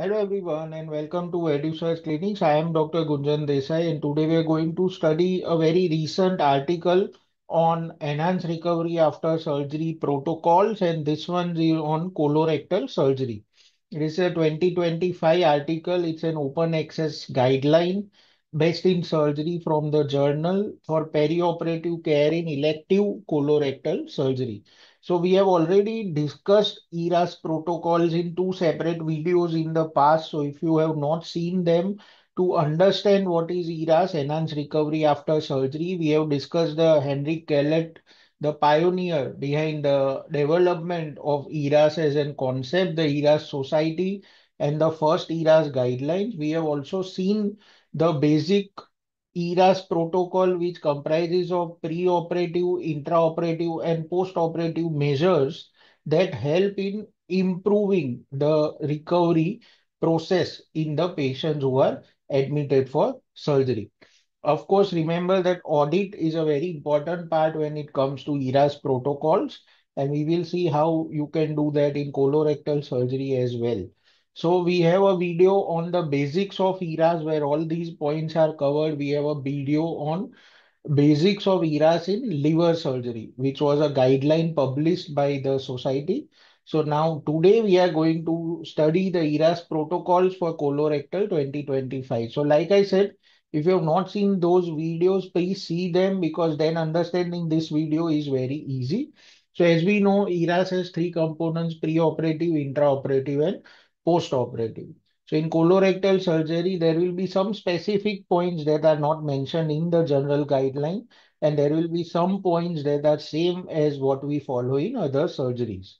Hello everyone and welcome to Edusurg Clinics. I am Dr. Gunjan Desai and today we are going to study a very recent article on enhanced recovery after surgery protocols and this one is on colorectal surgery. It is a 2025 article. It's an open access guideline based in surgery from the journal for perioperative care in elective colorectal surgery. So we have already discussed ERAS protocols in two separate videos in the past. So if you have not seen them, to understand what is ERAS, Enhanced Recovery After Surgery, we have discussed the Henrik Kehlet, the pioneer behind the development of ERAS as a concept, the ERAS Society, and the first ERAS guidelines. We have also seen the basic ERAS protocol, which comprises of pre-operative, intraoperative, and post-operative measures that help in improving the recovery process in the patients who are admitted for surgery. Of course, remember that audit is a very important part when it comes to ERAS protocols, and we will see how you can do that in colorectal surgery as well. So we have a video on the basics of ERAS where all these points are covered. We have a video on basics of ERAS in liver surgery, which was a guideline published by the society. So now today we are going to study the ERAS protocols for colorectal 2025. So like I said, if you have not seen those videos, please see them because then understanding this video is very easy. So as we know, ERAS has three components, pre-operative, intraoperative and post-operative. So in colorectal surgery, there will be some specific points that are not mentioned in the general guideline, and there will be some points that are same as what we follow in other surgeries.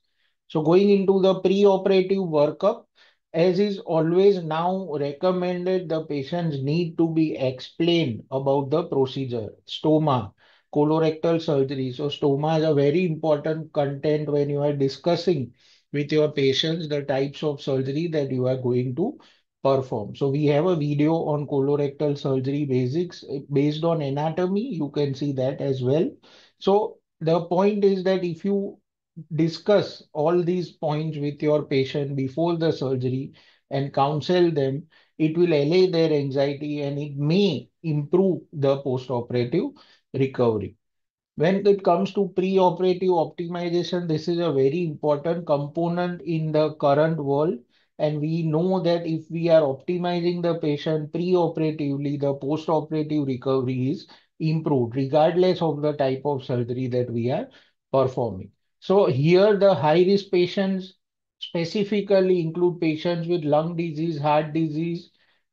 So going into the pre-operative workup, as is always now recommended, the patients need to be explained about the procedure, stoma, colorectal surgery. So stoma is a very important content when you are discussing with your patients the types of surgery that you are going to perform. So we have a video on colorectal surgery basics based on anatomy. You can see that as well. So the point is that if you discuss all these points with your patient before the surgery and counsel them, it will allay their anxiety and it may improve the post-operative recovery. When it comes to pre-operative optimization, this is a very important component in the current world. And we know that if we are optimizing the patient pre-operatively, the post-operative recovery is improved, regardless of the type of surgery that we are performing. So here the high-risk patients specifically include patients with lung disease, heart disease,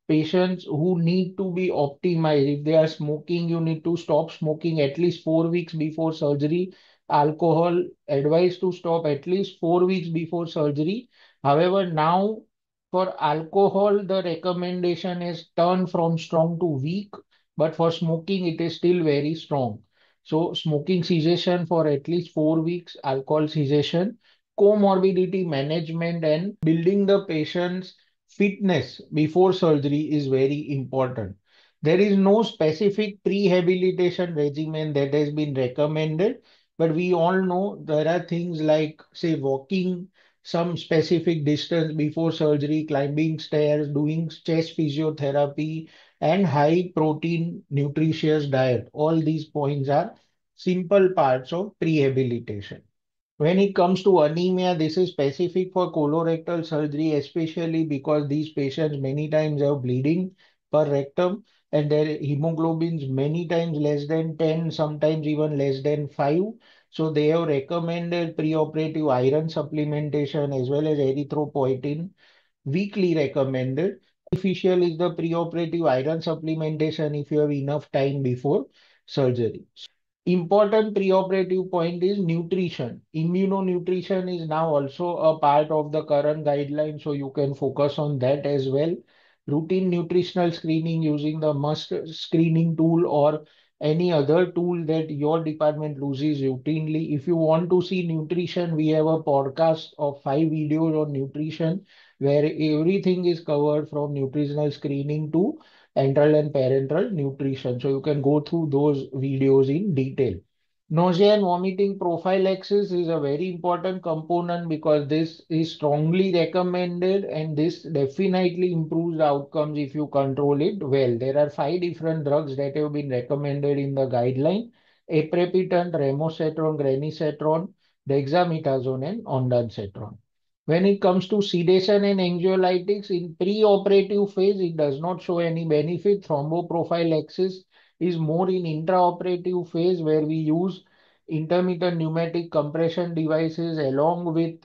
patients who need to be optimized. If they are smoking, you need to stop smoking at least four weeks before surgery. Alcohol advised to stop at least four weeks before surgery. However, now for alcohol, the recommendation is turned from strong to weak, but for smoking, it is still very strong. So smoking cessation for at least four weeks, alcohol cessation, comorbidity management and building the patient's fitness before surgery is very important. There is no specific prehabilitation regimen that has been recommended, but we all know there are things like, say, walking some specific distance before surgery, climbing stairs, doing chest physiotherapy, and high protein nutritious diet. All these points are simple parts of prehabilitation. When it comes to anemia, this is specific for colorectal surgery, especially because these patients many times have bleeding per rectum and their hemoglobins many times less than 10, sometimes even less than 5. So they have recommended preoperative iron supplementation as well as erythropoietin, weakly recommended. Official is the preoperative iron supplementation if you have enough time before surgery important preoperative point is nutrition. Immunonutrition is now also a part of the current guideline, so you can focus on that as well. Routine nutritional screening using the MUST screening tool or any other tool that your department uses routinely. If you want to see nutrition, we have a podcast of five videos on nutrition where everything is covered from nutritional screening to enteral and parenteral nutrition. So you can go through those videos in detail. Nausea and vomiting prophylaxis is a very important component because this is strongly recommended and this definitely improves outcomes if you control it well. There are five different drugs that have been recommended in the guideline. Aprepitant, ramosetron, granisetron, dexamethasone and ondansetron. When it comes to sedation and anxiolytics, in pre-operative phase, it does not show any benefit. Thromboprophylaxis is more in intraoperative phase where we use intermittent pneumatic compression devices along with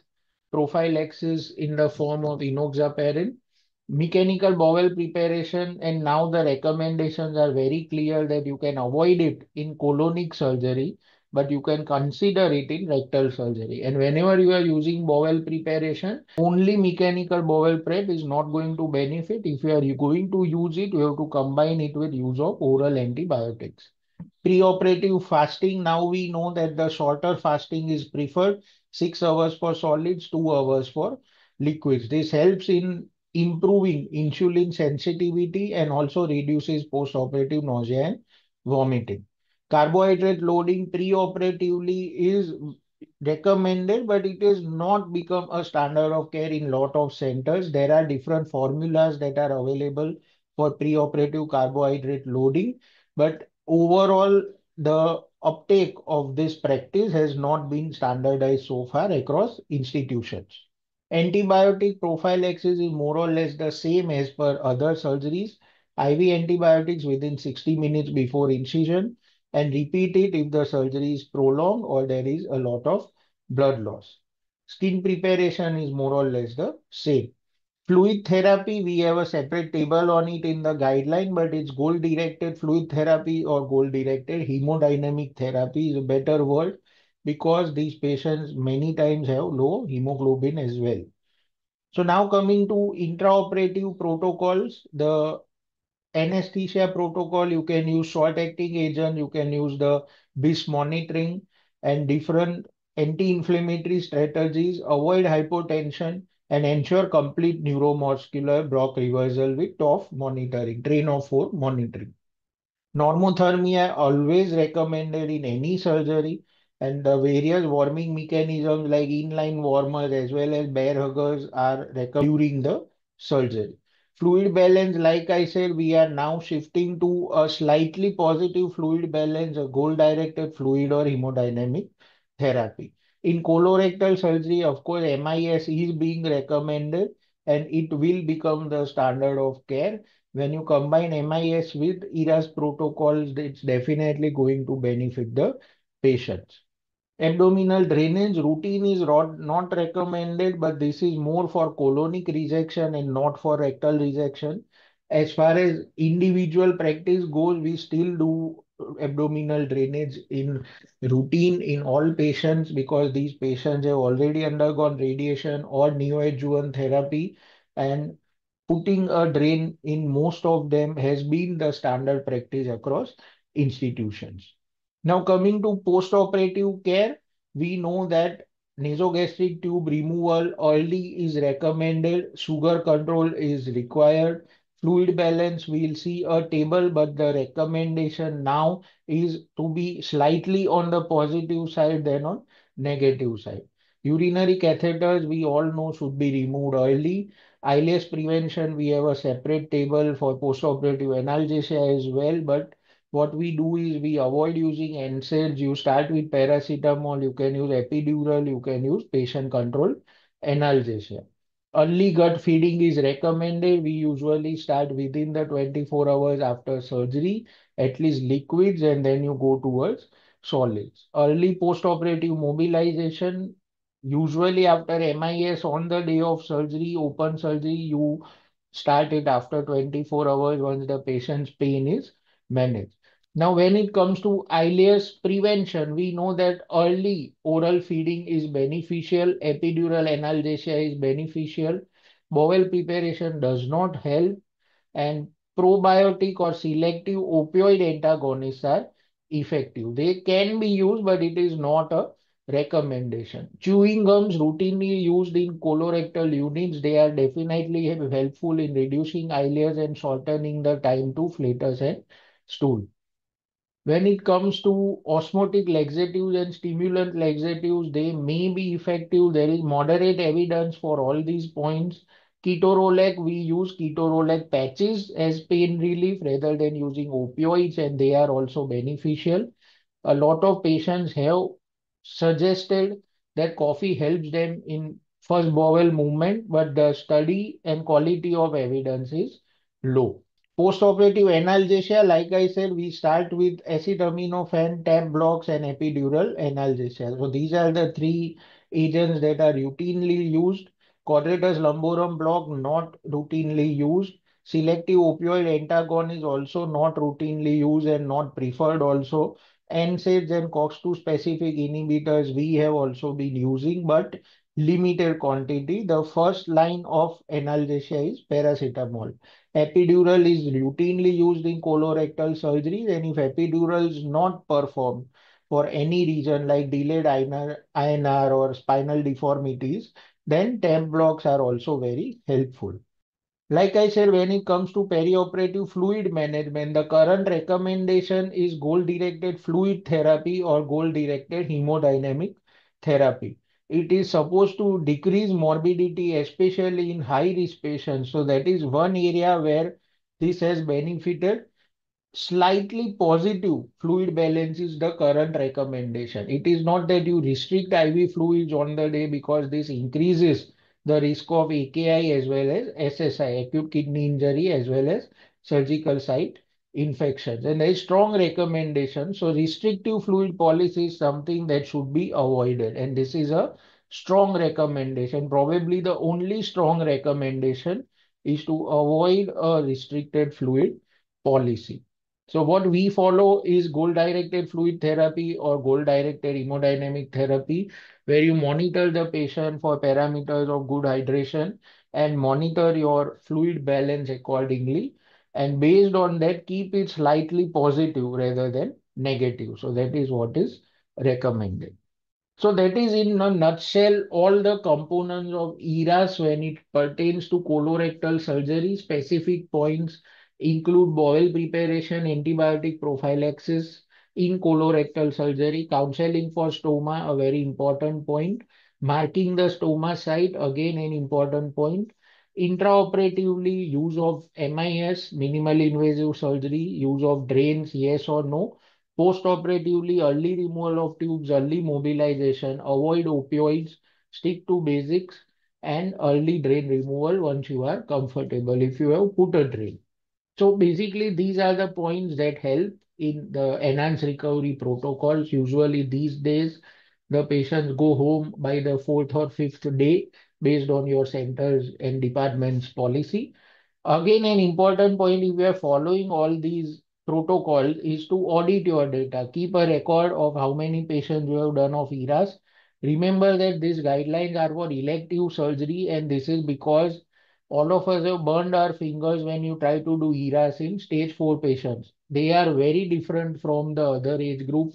prophylaxis in the form of enoxaparin. Mechanical bowel preparation and now the recommendations are very clear that you can avoid it in colonic surgery but you can consider it in rectal surgery. And whenever you are using bowel preparation, only mechanical bowel prep is not going to benefit. If you are going to use it, you have to combine it with use of oral antibiotics. Preoperative fasting, now we know that the shorter fasting is preferred, six hours for solids, two hours for liquids. This helps in improving insulin sensitivity and also reduces postoperative nausea and vomiting. Carbohydrate loading preoperatively is recommended, but it has not become a standard of care in lot of centers. There are different formulas that are available for preoperative carbohydrate loading, but overall, the uptake of this practice has not been standardized so far across institutions. Antibiotic prophylaxis is more or less the same as per other surgeries. IV antibiotics within 60 minutes before incision and repeat it if the surgery is prolonged or there is a lot of blood loss. Skin preparation is more or less the same. Fluid therapy, we have a separate table on it in the guideline, but it's goal-directed fluid therapy or goal-directed hemodynamic therapy is a better word because these patients many times have low hemoglobin as well. So now coming to intraoperative protocols, the anesthesia protocol, you can use short-acting agent, you can use the BIS monitoring and different anti-inflammatory strategies, avoid hypotension and ensure complete neuromuscular block reversal with TOF monitoring, train of four monitoring. Normothermia always recommended in any surgery and the various warming mechanisms like inline warmers as well as Bair Huggers are recommended during the surgery. Fluid balance, like I said, we are now shifting to a slightly positive fluid balance, a goal-directed fluid or hemodynamic therapy. In colorectal surgery, of course, MIS is being recommended and it will become the standard of care. When you combine MIS with ERAS protocols, it's definitely going to benefit the patients. Abdominal drainage routine is not recommended, but this is more for colonic resection and not for rectal resection. As far as individual practice goes, we still do abdominal drainage in routine in all patients because these patients have already undergone radiation or neoadjuvant therapy and putting a drain in most of them has been the standard practice across institutions. Now coming to post-operative care, we know that nasogastric tube removal early is recommended, sugar control is required, fluid balance, we'll see a table, but the recommendation now is to be slightly on the positive side than on negative side. Urinary catheters, we all know should be removed early. Ileus prevention, we have a separate table for postoperative analgesia as well, but what we do is we avoid using NSAIDs. You start with paracetamol, you can use epidural, you can use patient control analgesia. Early gut feeding is recommended. We usually start within the 24 hours after surgery, at least liquids, and then you go towards solids. Early postoperative mobilization, usually after MIS on the day of surgery, open surgery, you start it after 24 hours once the patient's pain is managed. Now, when it comes to ileus prevention, we know that early oral feeding is beneficial, epidural analgesia is beneficial, bowel preparation does not help, and probiotic or selective opioid antagonists are effective. They can be used, but it is not a recommendation. Chewing gums routinely used in colorectal units, they are definitely helpful in reducing ileus and shortening the time to flatus and stool. When it comes to osmotic laxatives and stimulant laxatives, they may be effective. There is moderate evidence for all these points. Ketorolac, we use ketorolac patches as pain relief rather than using opioids, and they are also beneficial. A lot of patients have suggested that coffee helps them in first bowel movement, but the study and quality of evidence is low. Postoperative analgesia, like I said, we start with acetaminophen, TAP blocks, and epidural analgesia. So these are the three agents that are routinely used. Quadratus lumborum block, not routinely used. Selective opioid antagonist is also not routinely used and not preferred also. NSAIDs and COX-2 specific inhibitors we have also been using, but limited quantity. The first line of analgesia is paracetamol. Epidural is routinely used in colorectal surgeries, and if epidural is not performed for any reason like delayed INR or spinal deformities, then TAP blocks are also very helpful. Like I said, when it comes to perioperative fluid management, the current recommendation is goal-directed fluid therapy or goal-directed hemodynamic therapy. It is supposed to decrease morbidity, especially in high-risk patients. So that is one area where this has benefited. Slightly positive fluid balance is the current recommendation. It is not that you restrict IV fluids on the day because this increases the risk of AKI as well as SSI, acute kidney injury, as well as surgical site infections. And there is strong recommendation. So restrictive fluid policy is something that should be avoided. And this is a strong recommendation. Probably the only strong recommendation is to avoid a restricted fluid policy. So what we follow is goal-directed fluid therapy or goal-directed hemodynamic therapy, where you monitor the patient for parameters of good hydration and monitor your fluid balance accordingly and based on that, keep it slightly positive rather than negative. So that is what is recommended. So that is in a nutshell all the components of ERAS when it pertains to colorectal surgery. Specific points include bowel preparation, antibiotic prophylaxis in colorectal surgery, counseling for stoma, a very important point, marking the stoma site, again an important point, Intraoperatively, use of MIS, minimally invasive surgery, use of drains, yes or no. Postoperatively, early removal of tubes, early mobilization, avoid opioids, stick to basics, and early drain removal once you are comfortable if you have put a drain. So basically, these are the points that help in the enhanced recovery protocols. Usually these days, the patients go home by the fourth or fifth day based on your centers and department's policy. Again, an important point if you are following all these protocols is to audit your data. Keep a record of how many patients you have done of ERAS. Remember that these guidelines are for elective surgery and this is because all of us have burned our fingers when you try to do ERAS in stage 4 patients. They are very different from the other age group.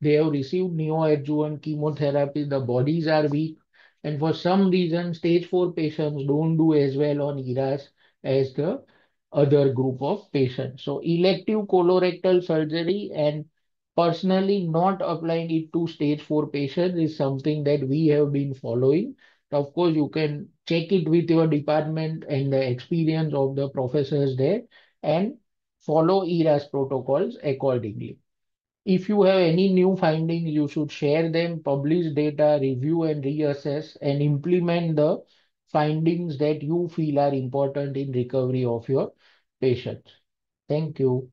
They have received neoadjuvant chemotherapy. The bodies are weak. And for some reason, stage 4 patients don't do as well on ERAS as the other group of patients. So elective colorectal surgery and personally not applying it to stage 4 patients is something that we have been following. Of course, you can check it with your department and the experience of the professors there and follow ERAS protocols accordingly. If you have any new findings, you should share them, publish data, review and reassess, and implement the findings that you feel are important in recovery of your patients. Thank you.